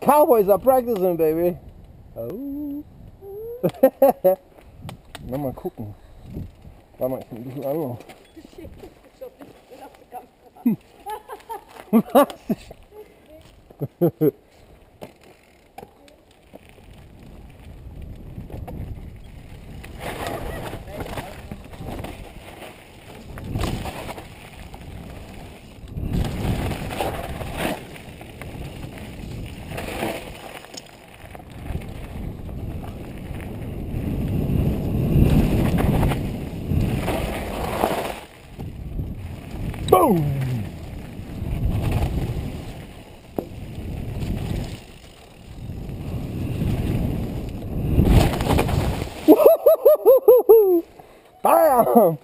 Cowboys are practicing, baby. Oh. Na, mal gucken. Warte mal, ich ein bisschen an. Was? Boom! Bam!